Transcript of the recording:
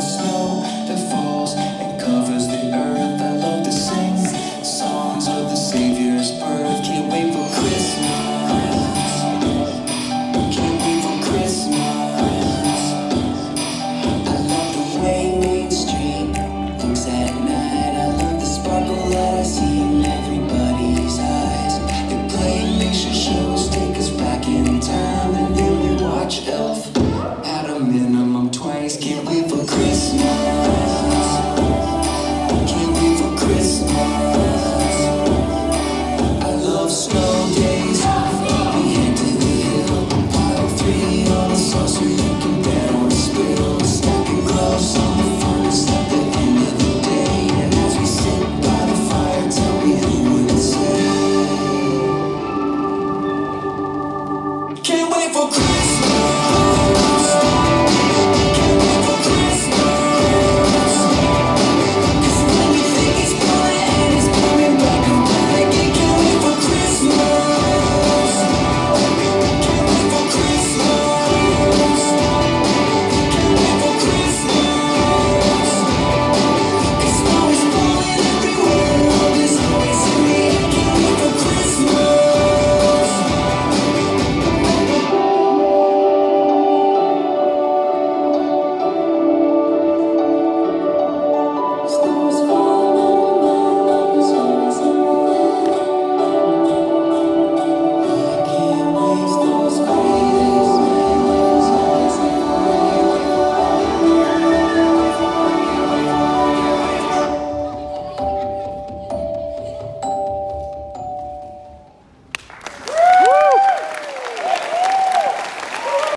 snow. for Christmas.